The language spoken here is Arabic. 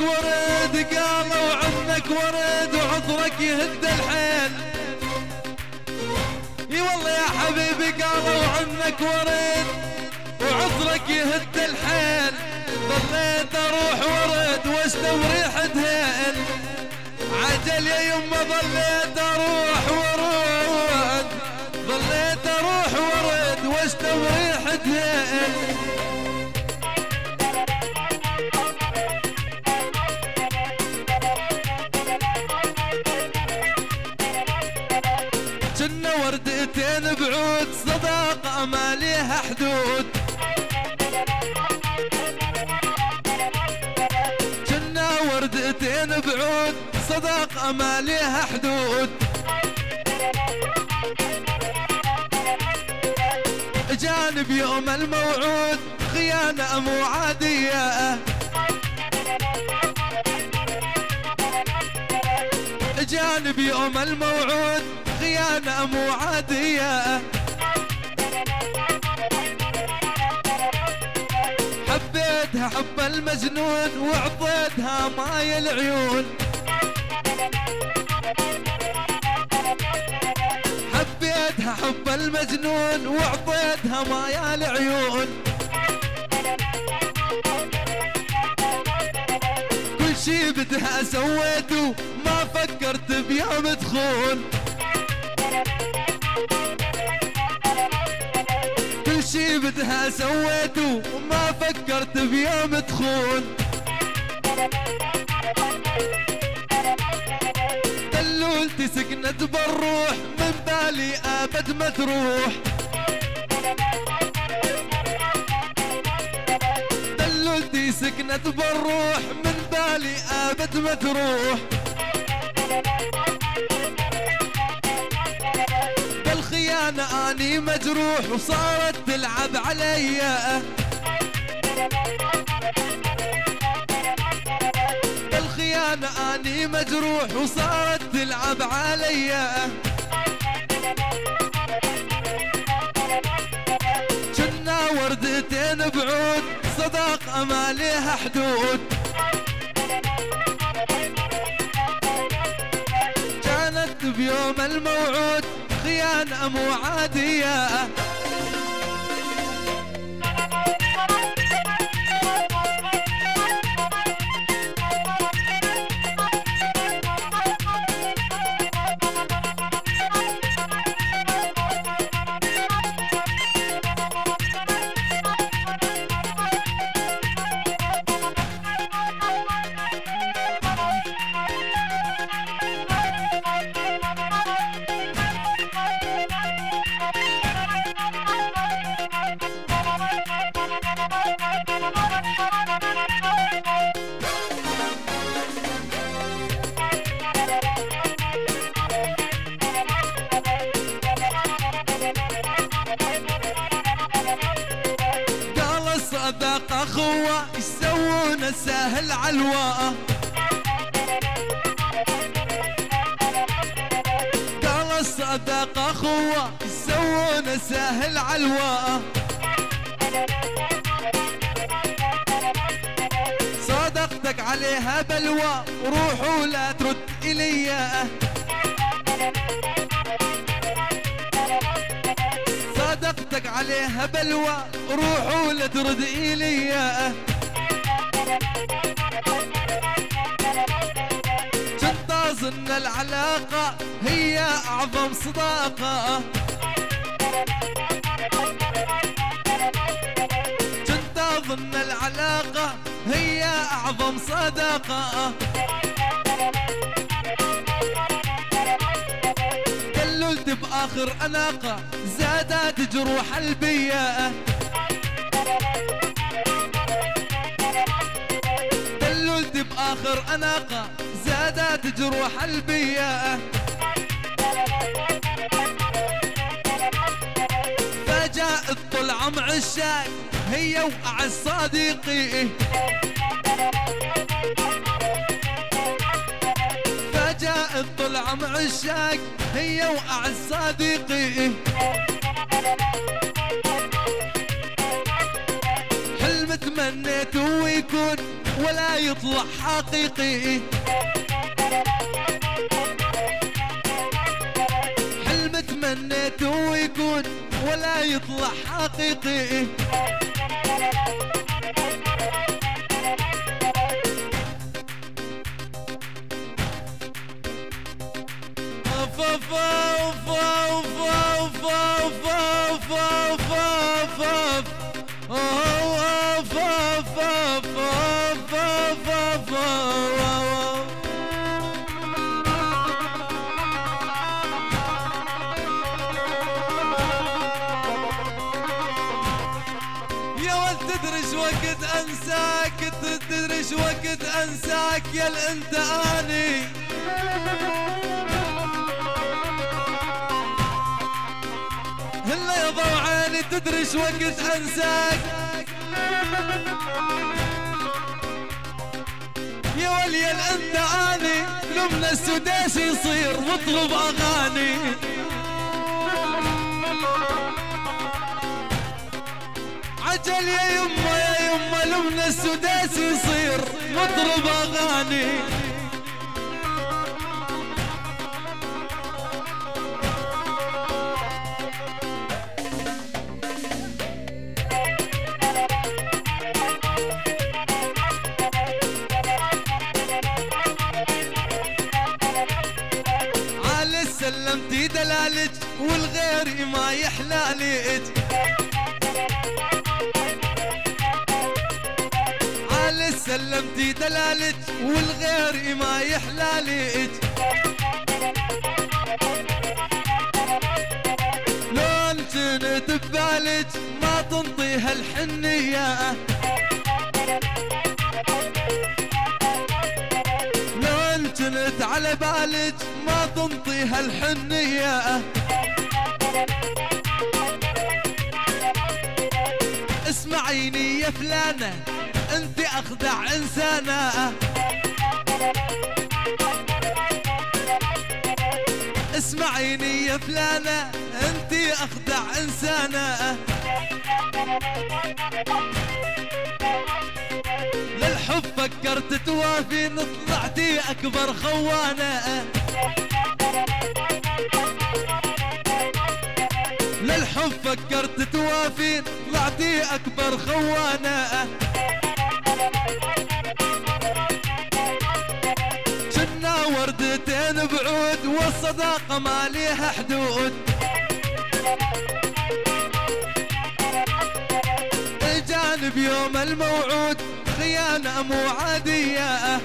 ورد قالوا عنك ورد وعطرك يهد الحيل. إي والله يا حبيبي قالوا عنك ورد وعطرك يهد الحيل. ظليت أروح ورد واستوري حدهن عجل يا يمه ظليت أروح ورد. ظليت أروح ورد واستوري حدهن كنا وردتين بعود صداقة ما ليها حدود. كنا وردتين بعود صداقة ما ليها حدود. جانب يوم الموعود خيانة مو عادية. جانب يوم الموعود خيانة مو عادية. حبيتها حب المجنون وعطيتها ماي العيون. حبيتها حب المجنون وعطيتها ماي العيون. كل شي بدها سويته ما فكرت بيوم تخون. بدها سويته وما فكرت بيوم تخون. دلولتي سكنت بالروح من بالي آبد ما تروح دلولتي سكنت بالروح من بالي آبد ما تروح بالخيانة أني مجروح وصارت تلعب عليا. بالخيانة أني مجروح وصارت تلعب عليا. كنا وردتين بعود صداقة ما لها حدود. كانت بيوم الموعود خيانة مو عادية. أخوة يسوون سهل علواء. قال الصداق أخوة يسوون سهل علواء. صدقتك عليها بلوى روحوا لا ترد الي صدقتك عليها بلوى روحوا لا ترد الي كنت اظن العلاقة هي أعظم صداقة. كنت اظن العلاقة هي أعظم صداقة. دللت باخر أناقة زادت جروح البيئة دللت باخر أناقة زادت جروح البيئة فجاء الطلعة مع الشاي هي وأعز صديقي. فجاء الطلعة مع الشاق هي وأعز صديقي. حلم حلم تمنيت ويكون ولا يطلع حقيقي؟ حلم تمنيت ويكون ولا يطلع حقيقي؟ وقت أنساك تدري وقت أنساك يا انت اني هلا يا ضوء عيني تدري وقت أنساك. يا ولي انت اني لمنا السداس يصير واطلب أغاني. عجل يا يما لمنا السداس يصير مطرب أغاني. على سلمتي دلالك والغير ما يحلالك على سلمتي دلالك والغير ما يحلالك لون كنت ببالك ما تنطي هالحنية. لون كنت على بالك ما تنطي هالحنية. اسمعيني يا فلانة. انت اخدع انسانة اسمعيني يا فلانة انت اخدع انسانة للحب فكرت توافين طلعتي اكبر خوانة للحب فكرت توافين طلعتي اكبر خوانة بعود والصداقة ما ليها حدود. اجانب يوم الموعود خيانة مو عادية.